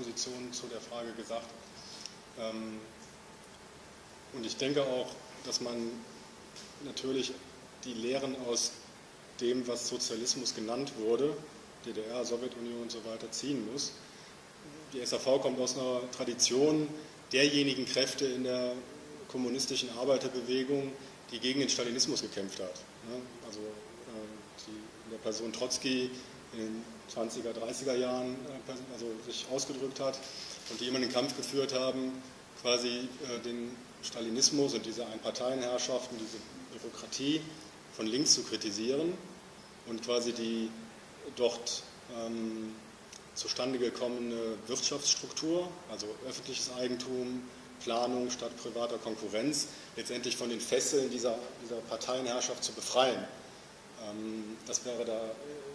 Position zu der Frage gesagt. Ähm, und ich denke auch, dass man natürlich die Lehren aus dem, was Sozialismus genannt wurde, DDR, Sowjetunion und so weiter, ziehen muss. Die SAV kommt aus einer Tradition derjenigen Kräfte in der kommunistischen Arbeiterbewegung, die gegen den Stalinismus gekämpft hat. Also äh, die, in der Person Trotzki in den 20er, 30er Jahren äh, also sich ausgedrückt hat und die immer den Kampf geführt haben, quasi äh, den Stalinismus und diese Einparteienherrschaften, diese Bürokratie von links zu kritisieren und quasi die dort ähm, zustande gekommene Wirtschaftsstruktur, also öffentliches Eigentum, Planung statt privater Konkurrenz, letztendlich von den Fesseln dieser, dieser Parteienherrschaft zu befreien. Ähm, das wäre da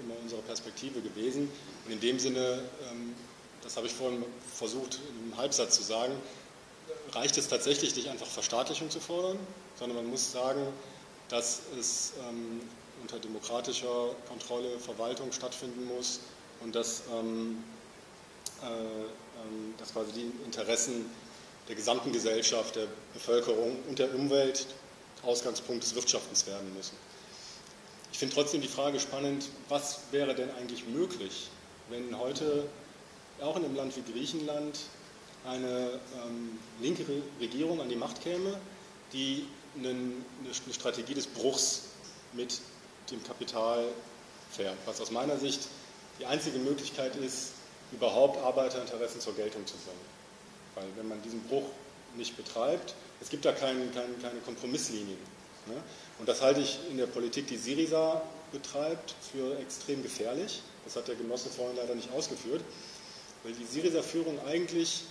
immer unsere Perspektive gewesen. Und in dem Sinne, ähm, das habe ich vorhin versucht, in einem Halbsatz zu sagen, reicht es tatsächlich nicht einfach Verstaatlichung zu fordern, sondern man muss sagen, dass es ähm, unter demokratischer Kontrolle Verwaltung stattfinden muss und dass, äh, dass quasi die Interessen der gesamten Gesellschaft, der Bevölkerung und der Umwelt Ausgangspunkt des Wirtschaftens werden müssen. Ich finde trotzdem die Frage spannend, was wäre denn eigentlich möglich, wenn heute auch in einem Land wie Griechenland eine ähm, linke Regierung an die Macht käme, die einen, eine Strategie des Bruchs mit dem Kapital fährt, was aus meiner Sicht die einzige Möglichkeit ist, überhaupt Arbeiterinteressen zur Geltung zu bringen. Weil wenn man diesen Bruch nicht betreibt, es gibt da kein, kein, keine Kompromisslinien. Ne? Und das halte ich in der Politik, die Syriza betreibt, für extrem gefährlich. Das hat der Genosse vorhin leider nicht ausgeführt, weil die Syriza-Führung eigentlich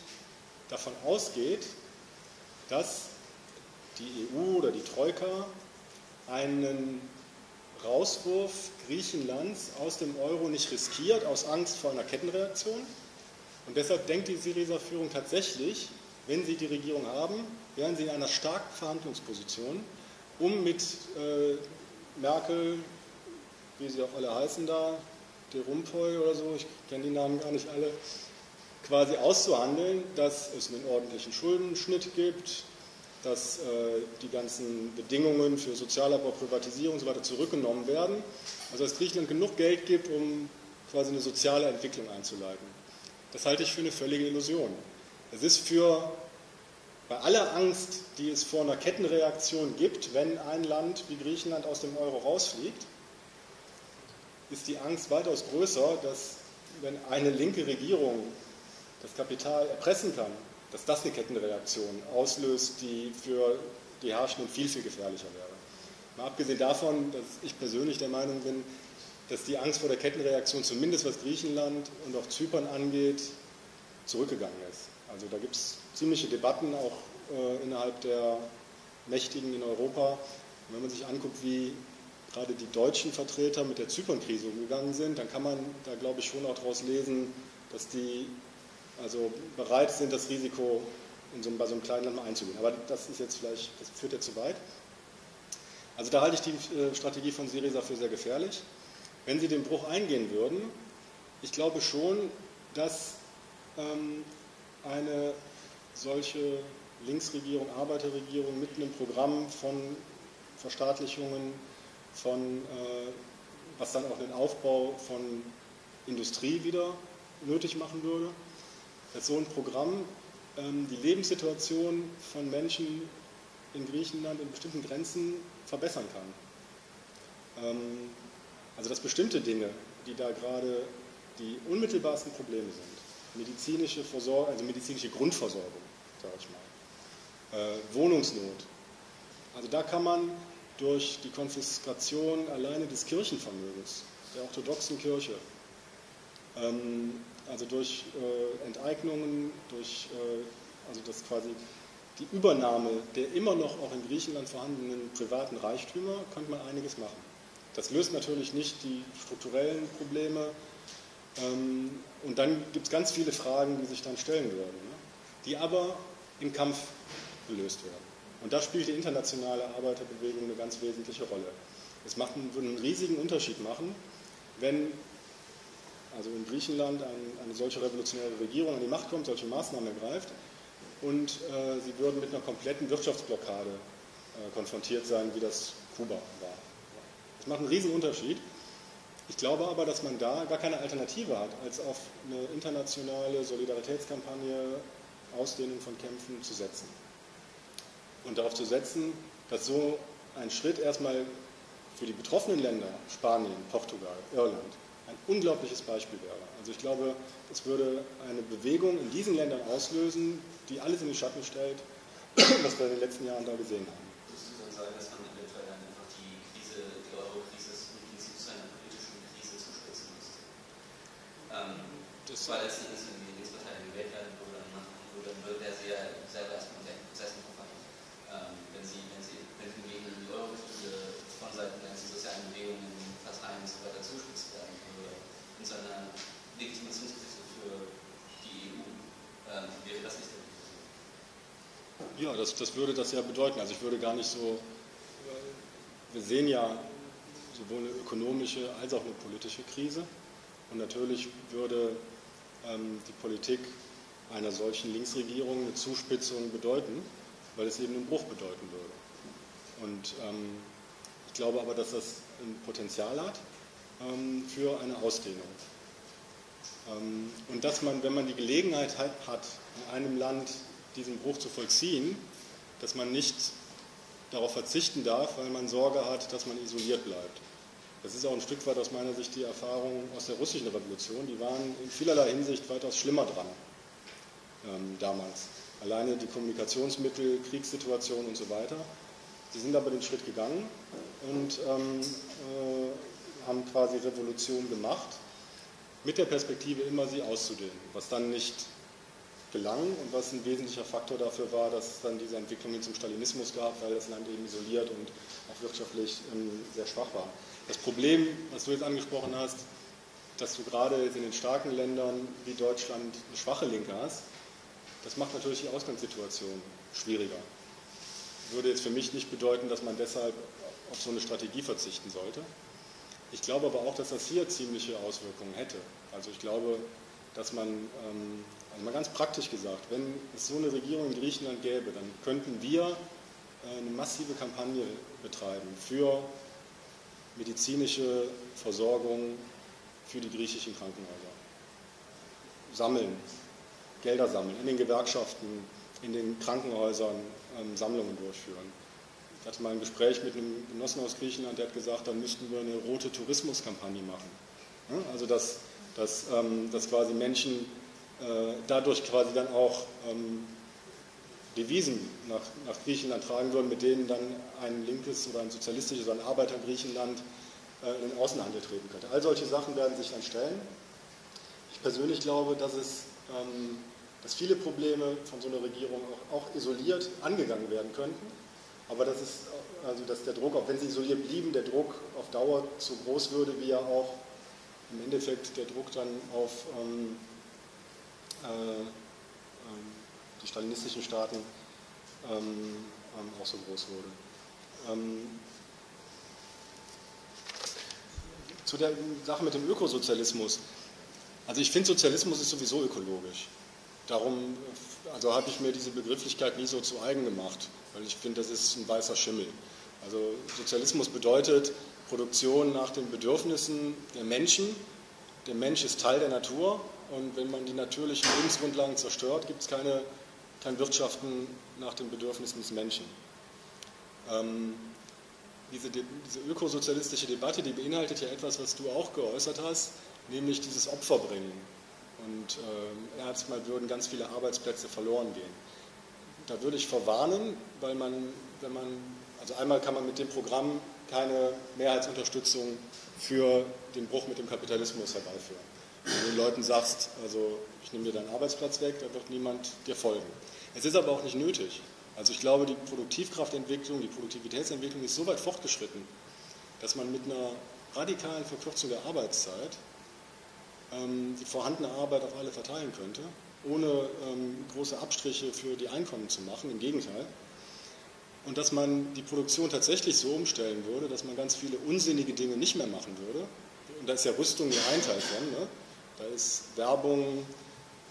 davon ausgeht, dass die EU oder die Troika einen Rauswurf Griechenlands aus dem Euro nicht riskiert, aus Angst vor einer Kettenreaktion. Und deshalb denkt die Syriza-Führung tatsächlich, wenn sie die Regierung haben, wären sie in einer starken Verhandlungsposition, um mit äh, Merkel, wie sie auch alle heißen da, De Rumpoy oder so, ich kenne die Namen gar nicht alle, quasi auszuhandeln, dass es einen ordentlichen Schuldenschnitt gibt, dass äh, die ganzen Bedingungen für Sozialabbau, Privatisierung und so weiter zurückgenommen werden. Also dass Griechenland genug Geld gibt, um quasi eine soziale Entwicklung einzuleiten. Das halte ich für eine völlige Illusion. Es ist für, bei aller Angst, die es vor einer Kettenreaktion gibt, wenn ein Land wie Griechenland aus dem Euro rausfliegt, ist die Angst weitaus größer, dass wenn eine linke Regierung das Kapital erpressen kann, dass das eine Kettenreaktion auslöst, die für die Herrschenden viel, viel gefährlicher wäre. Mal abgesehen davon, dass ich persönlich der Meinung bin, dass die Angst vor der Kettenreaktion, zumindest was Griechenland und auch Zypern angeht, zurückgegangen ist. Also da gibt es ziemliche Debatten auch äh, innerhalb der Mächtigen in Europa. Und wenn man sich anguckt, wie gerade die deutschen Vertreter mit der Zypernkrise umgegangen sind, dann kann man da, glaube ich, schon auch daraus lesen, dass die also bereit sind, das Risiko so, bei so einem kleinen Land einzugehen. Aber das ist jetzt vielleicht, das führt ja zu weit. Also da halte ich die äh, Strategie von Syriza für sehr gefährlich. Wenn sie den Bruch eingehen würden, ich glaube schon, dass ähm, eine solche Linksregierung, Arbeiterregierung mit einem Programm von Verstaatlichungen, von, äh, was dann auch den Aufbau von Industrie wieder nötig machen würde, dass so ein Programm ähm, die Lebenssituation von Menschen in Griechenland in bestimmten Grenzen verbessern kann. Ähm, also dass bestimmte Dinge, die da gerade die unmittelbarsten Probleme sind, medizinische Versorgung, also medizinische Grundversorgung, sage ich mal, äh, Wohnungsnot, also da kann man durch die Konfiskation alleine des Kirchenvermögens der orthodoxen Kirche ähm, also durch äh, Enteignungen, durch äh, also das quasi die Übernahme der immer noch auch in Griechenland vorhandenen privaten Reichtümer, könnte man einiges machen. Das löst natürlich nicht die strukturellen Probleme. Ähm, und dann gibt es ganz viele Fragen, die sich dann stellen würden, ne? die aber im Kampf gelöst werden. Und da spielt die internationale Arbeiterbewegung eine ganz wesentliche Rolle. Es macht, würde einen riesigen Unterschied machen, wenn also in Griechenland ein, eine solche revolutionäre Regierung an die Macht kommt, solche Maßnahmen ergreift und äh, sie würden mit einer kompletten Wirtschaftsblockade äh, konfrontiert sein, wie das Kuba war. Das macht einen riesen Unterschied. Ich glaube aber, dass man da gar keine Alternative hat, als auf eine internationale Solidaritätskampagne, Ausdehnung von Kämpfen zu setzen. Und darauf zu setzen, dass so ein Schritt erstmal für die betroffenen Länder, Spanien, Portugal, Irland, ein unglaubliches Beispiel wäre. Also ich glaube, es würde eine Bewegung in diesen Ländern auslösen, die alles in den Schatten stellt, was wir in den letzten Jahren da gesehen haben. Würdest du dann sagen, dass man eventuell dann einfach die Krise, die Euro-Krise im Prinzip zu einer politischen Krise zuspitzen müsste? Ähm, war letzten Endes, wenn die Linkspartei gewählt werden würde, dann, würde, dann sie ja selber erstmal den Prozess verfangen. Ähm, wenn sie, wenn sie, wenn hingegen die Euro-Krise von Seiten der sozialen Bewegungen, Parteien und so weiter zuspitzt werden würde, in seiner Legitimationskrise für die EU, ähm, wäre das nicht der ja, das, das würde das ja bedeuten. Also ich würde gar nicht so, wir sehen ja sowohl eine ökonomische als auch eine politische Krise. Und natürlich würde die Politik einer solchen Linksregierung eine Zuspitzung bedeuten, weil es eben einen Bruch bedeuten würde. Und ähm, ich glaube aber, dass das ein Potenzial hat ähm, für eine Ausdehnung. Ähm, und dass man, wenn man die Gelegenheit hat, in einem Land diesen Bruch zu vollziehen, dass man nicht darauf verzichten darf, weil man Sorge hat, dass man isoliert bleibt. Das ist auch ein Stück weit aus meiner Sicht die Erfahrung aus der russischen Revolution. Die waren in vielerlei Hinsicht weitaus schlimmer dran ähm, damals. Alleine die Kommunikationsmittel, Kriegssituation und so weiter. Sie sind aber den Schritt gegangen und ähm, äh, haben quasi Revolution gemacht, mit der Perspektive immer sie auszudehnen, was dann nicht gelang und was ein wesentlicher Faktor dafür war, dass es dann diese Entwicklung hin zum Stalinismus gab, weil das Land eben isoliert und auch wirtschaftlich ähm, sehr schwach war. Das Problem, was du jetzt angesprochen hast, dass du gerade in den starken Ländern wie Deutschland eine schwache Linke hast, das macht natürlich die Ausgangssituation schwieriger. Würde jetzt für mich nicht bedeuten, dass man deshalb auf so eine Strategie verzichten sollte. Ich glaube aber auch, dass das hier ziemliche Auswirkungen hätte. Also ich glaube, dass man, ähm, also mal ganz praktisch gesagt, wenn es so eine Regierung in Griechenland gäbe, dann könnten wir äh, eine massive Kampagne betreiben für medizinische Versorgung für die griechischen Krankenhäuser. Sammeln, Gelder sammeln, in den Gewerkschaften, in den Krankenhäusern ähm, Sammlungen durchführen. Ich hatte mal ein Gespräch mit einem Genossen aus Griechenland, der hat gesagt, dann müssten wir eine rote Tourismuskampagne machen. Also dass dass, ähm, dass quasi Menschen äh, dadurch quasi dann auch ähm, Devisen nach, nach, Griechenland tragen würden, mit denen dann ein linkes oder ein sozialistisches oder ein Arbeiter-Griechenland äh, in den Außenhandel treten könnte. All solche Sachen werden sich dann stellen. Ich persönlich glaube, dass es ähm, dass viele Probleme von so einer Regierung auch, auch, isoliert angegangen werden könnten, aber dass, es, also dass der Druck, auch wenn sie isoliert blieben, der Druck auf Dauer so groß würde, wie er auch im Endeffekt der Druck dann auf ähm, äh, ähm, die stalinistischen Staaten ähm, ähm, auch so groß wurde. Ähm, zu der Sache mit dem Ökosozialismus. Also ich finde, Sozialismus ist sowieso ökologisch. Darum also habe ich mir diese Begrifflichkeit nie so zu eigen gemacht, weil ich finde, das ist ein weißer Schimmel. Also Sozialismus bedeutet, Produktion nach den Bedürfnissen der Menschen. Der Mensch ist Teil der Natur und wenn man die natürlichen Lebensgrundlagen zerstört, gibt es keine, kein Wirtschaften nach den Bedürfnissen des Menschen. Ähm, diese, diese ökosozialistische Debatte, die beinhaltet ja etwas, was du auch geäußert hast, nämlich dieses Opferbringen. Und äh, erstmal würden ganz viele Arbeitsplätze verloren gehen. Da würde ich verwarnen, weil man, wenn man, also einmal kann man mit dem Programm keine Mehrheitsunterstützung für den Bruch mit dem Kapitalismus herbeiführen. Wenn du den Leuten sagst, also ich nehme dir deinen Arbeitsplatz weg, dann wird niemand dir folgen. Es ist aber auch nicht nötig. Also ich glaube, die Produktivkraftentwicklung, die Produktivitätsentwicklung ist so weit fortgeschritten, dass man mit einer radikalen Verkürzung der Arbeitszeit ähm, die vorhandene Arbeit auf alle verteilen könnte, ohne ähm, große Abstriche für die Einkommen zu machen. Im Gegenteil und dass man die Produktion tatsächlich so umstellen würde, dass man ganz viele unsinnige Dinge nicht mehr machen würde. Und da ist ja Rüstung nur ein Teil von. Ne? Da ist Werbung,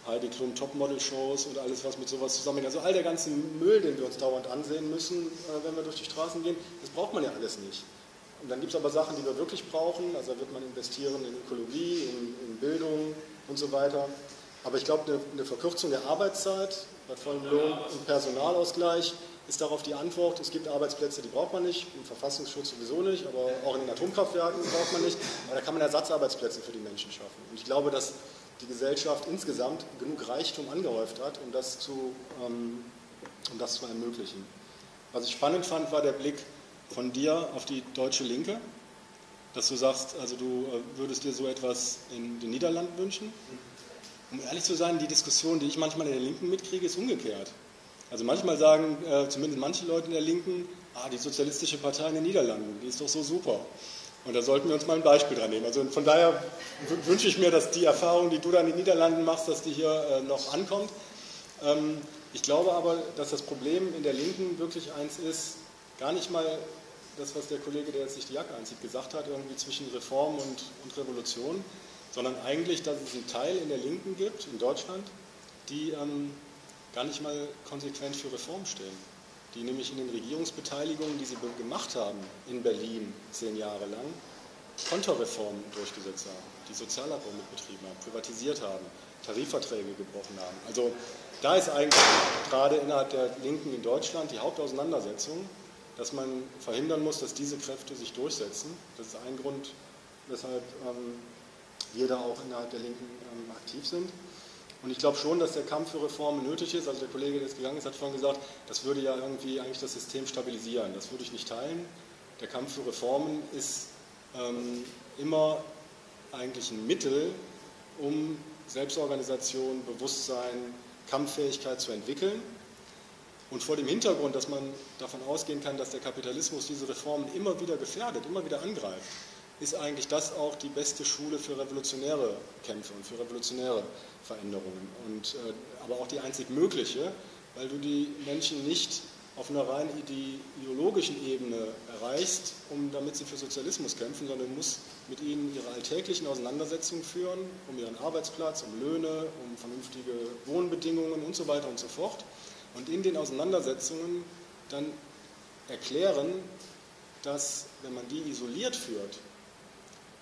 Heidi Klum Topmodel-Shows und alles, was mit sowas zusammenhängt. Also all der ganze Müll, den wir uns dauernd ansehen müssen, äh, wenn wir durch die Straßen gehen, das braucht man ja alles nicht. Und dann gibt es aber Sachen, die wir wirklich brauchen. Also da wird man investieren in Ökologie, in, in Bildung und so weiter. Aber ich glaube, eine, eine Verkürzung der Arbeitszeit bei vollem Lohn und Personalausgleich ist darauf die Antwort, es gibt Arbeitsplätze, die braucht man nicht, im Verfassungsschutz sowieso nicht, aber auch in den Atomkraftwerken braucht man nicht. Aber da kann man Ersatzarbeitsplätze für die Menschen schaffen. Und ich glaube, dass die Gesellschaft insgesamt genug Reichtum angehäuft hat, um das zu, ähm, um das zu ermöglichen. Was ich spannend fand, war der Blick von dir auf die deutsche Linke, dass du sagst, also du äh, würdest dir so etwas in den Niederlanden wünschen. Um ehrlich zu sein, die Diskussion, die ich manchmal in der Linken mitkriege, ist umgekehrt. Also manchmal sagen äh, zumindest manche Leute in der Linken, ah, die Sozialistische Partei in den Niederlanden, die ist doch so super. Und da sollten wir uns mal ein Beispiel dran nehmen. Also von daher wünsche ich mir, dass die Erfahrung, die du da in den Niederlanden machst, dass die hier äh, noch ankommt. Ähm, ich glaube aber, dass das Problem in der Linken wirklich eins ist, gar nicht mal das, was der Kollege, der jetzt sich die Jacke anzieht, gesagt hat, irgendwie zwischen Reform und, und Revolution, sondern eigentlich, dass es einen Teil in der Linken gibt, in Deutschland, die ähm, gar nicht mal konsequent für Reform stehen die nämlich in den Regierungsbeteiligungen, die sie gemacht haben in Berlin zehn Jahre lang, Konterreformen durchgesetzt haben, die Sozialabbau mitbetrieben haben, privatisiert haben, Tarifverträge gebrochen haben. Also da ist eigentlich gerade innerhalb der Linken in Deutschland die Hauptauseinandersetzung, dass man verhindern muss, dass diese Kräfte sich durchsetzen. Das ist ein Grund, weshalb ähm, wir da auch innerhalb der Linken ähm, aktiv sind. Und ich glaube schon, dass der Kampf für Reformen nötig ist. Also der Kollege, der jetzt gegangen ist, hat vorhin gesagt, das würde ja irgendwie eigentlich das System stabilisieren. Das würde ich nicht teilen. Der Kampf für Reformen ist ähm, immer eigentlich ein Mittel, um Selbstorganisation, Bewusstsein, Kampffähigkeit zu entwickeln. Und vor dem Hintergrund, dass man davon ausgehen kann, dass der Kapitalismus diese Reformen immer wieder gefährdet, immer wieder angreift, ist eigentlich das auch die beste Schule für revolutionäre Kämpfe und für revolutionäre Veränderungen. Und, äh, aber auch die einzig mögliche, weil du die Menschen nicht auf einer rein ideologischen Ebene erreichst, um damit sie für Sozialismus kämpfen, sondern du musst mit ihnen ihre alltäglichen Auseinandersetzungen führen, um ihren Arbeitsplatz, um Löhne, um vernünftige Wohnbedingungen und so weiter und so fort. Und in den Auseinandersetzungen dann erklären, dass wenn man die isoliert führt,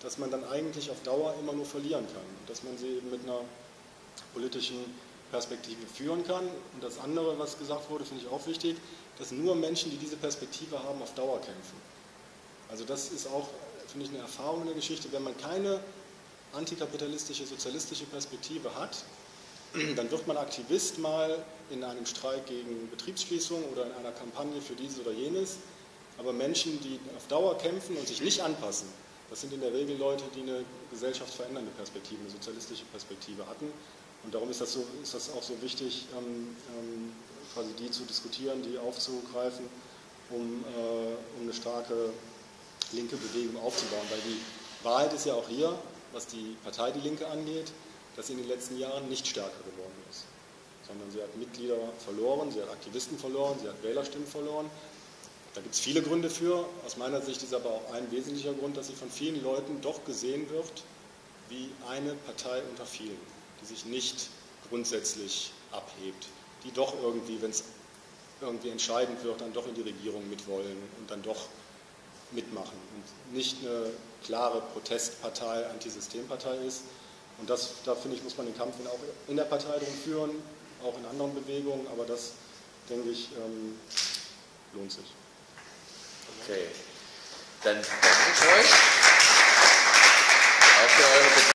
dass man dann eigentlich auf Dauer immer nur verlieren kann dass man sie eben mit einer politischen Perspektive führen kann. Und das andere, was gesagt wurde, finde ich auch wichtig, dass nur Menschen, die diese Perspektive haben, auf Dauer kämpfen. Also das ist auch, finde ich, eine Erfahrung in der Geschichte. Wenn man keine antikapitalistische, sozialistische Perspektive hat, dann wird man Aktivist mal in einem Streik gegen Betriebsschließung oder in einer Kampagne für dieses oder jenes. Aber Menschen, die auf Dauer kämpfen und sich nicht anpassen, das sind in der Regel Leute, die eine gesellschaftsverändernde Perspektive, eine sozialistische Perspektive hatten. Und darum ist das, so, ist das auch so wichtig, ähm, ähm, quasi die zu diskutieren, die aufzugreifen, um, äh, um eine starke linke Bewegung aufzubauen. Weil die Wahrheit ist ja auch hier, was die Partei Die Linke angeht, dass sie in den letzten Jahren nicht stärker geworden ist. Sondern sie hat Mitglieder verloren, sie hat Aktivisten verloren, sie hat Wählerstimmen verloren. Da gibt es viele Gründe für. Aus meiner Sicht ist aber auch ein wesentlicher Grund, dass sie von vielen Leuten doch gesehen wird wie eine Partei unter vielen, die sich nicht grundsätzlich abhebt, die doch irgendwie, wenn es irgendwie entscheidend wird, dann doch in die Regierung mitwollen und dann doch mitmachen und nicht eine klare Protestpartei, Antisystempartei ist. Und das, da finde ich, muss man den Kampf auch in der Partei drum führen, auch in anderen Bewegungen, aber das, denke ich, ähm, lohnt sich. Okay. Dann danke ich euch. Auch für eure